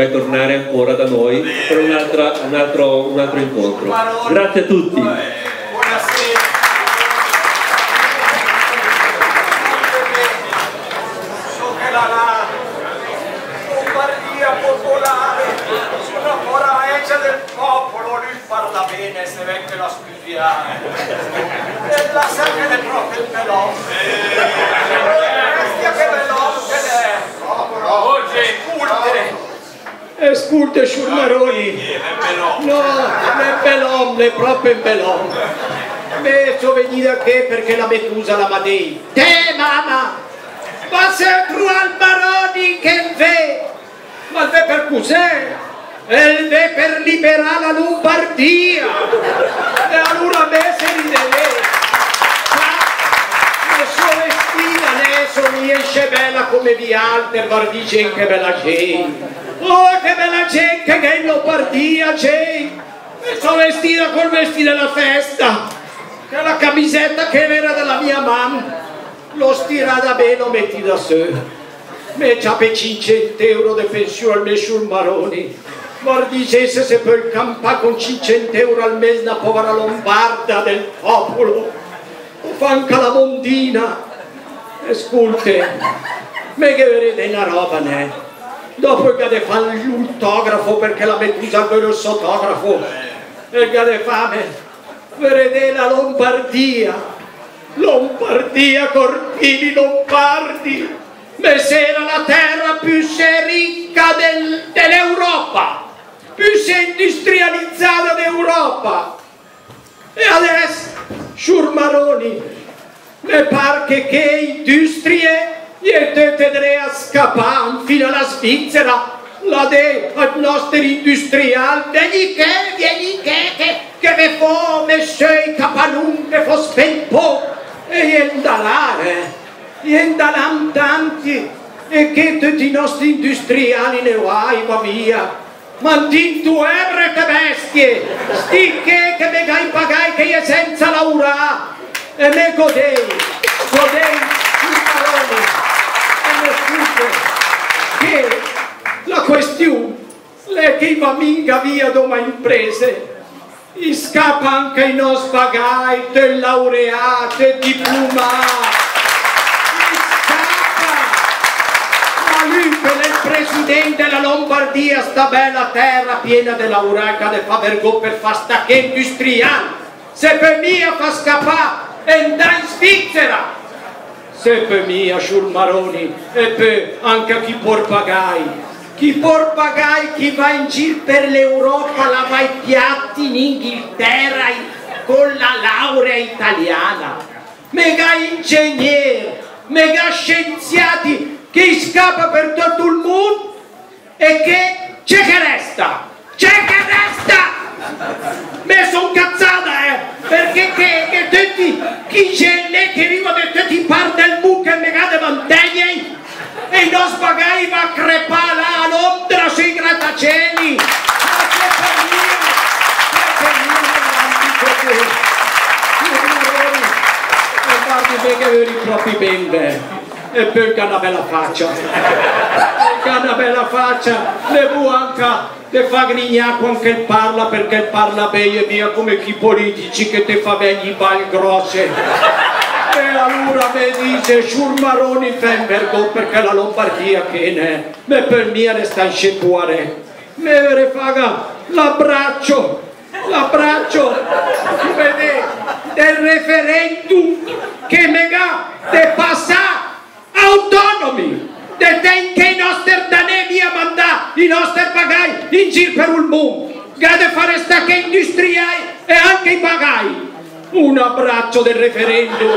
dovrai tornare ancora da noi per un, un, altro, un altro incontro. Grazie a tutti. Del bene se vecchio la studiare e la sa che le proprio il Ascolta, Sciurmaroni. No, le belom, le proprio belom. Me so venire a che perché la Metusa la Madei. Te, mamma! Ma se tu al baroni che ve! Ma ve per cos'è? E ve per liberare la Lombardia! E allora me se rideve! Ma sono vestita adesso mi esce bella come vi alter, guardice che bella gente! Oh, che bella gente che in Lombardia! E sono vestita col vestito della festa! Che la camisetta che era della mia mamma! L'ho stirata bene, metti da sé! Me c'ha per 500 euro di pensione al mese sul Maroni! Guardice se può campare con 500 euro al mese una povera lombarda del popolo! O fa anche la mondina! Ascolte, me che vedete una roba, ne? Dopo che de fare l'autografo perché la Medusa quello il sottografo, e che de fame, vedete la Lombardia, Lombardia, Corpini Lombardi, ma se era la terra più ricca del- dell'Europa, più industrializzata d'Europa. E adesso, Sciurmaroni, mi pare che, che industrie e te te a scappare fino alla Svizzera, la de ai nostri industriali, vieni che, vieni che, che, che me fa, me sei capalun, me fa spempo, e indalare, e indalam tanti, e che tutti i nostri industriali ne vai, va via. Mantin tu ebre che bestie, sti che che me gai pagai che è senza laura, e me godei, godei il parole e me scuso che la questione che va minga via doma imprese, e scappa anche i nostri pagai, te laureate, diplomati, presidente della Lombardia, sta bella terra piena di laureati che fa vergogna per fare sta che industriale, se per mia fa scappare e andare in Svizzera, se per mia Sciurmaroni e per anche chi por pagai. Chi por pagai, chi va in giro per l'Europa, lava i piatti in Inghilterra in- con la laurea italiana. Mega ingegneri, mega scienziati che scappa per tutto il mondo e che c'è che resta? C'è che resta? Me son cazzata, eh! Perché che, che tutti chi c'è lì che arriva da tutti i parti del mondo che mi cade montagne e i nostri pagai va a crepare E me che vedi proprio bene! E poi che ha una bella faccia! che ha una bella faccia, le vuoi anche te fa grignare quando che parla perché parla bene via come chi politici che te fa venire i bal grosse. E allora mi dice Sciurmaroni Fembergo perché la Lombardia che ne me per me resta in scepuare. Me vere faga l'abbraccio, l'abbraccio, vede, del referendum che mega te passa autonomi de ten che i nostri danemi a mandare i nostri pagai in giro per il mondo gade fare sta che industriali e anche i pagai. Un abbraccio del referendum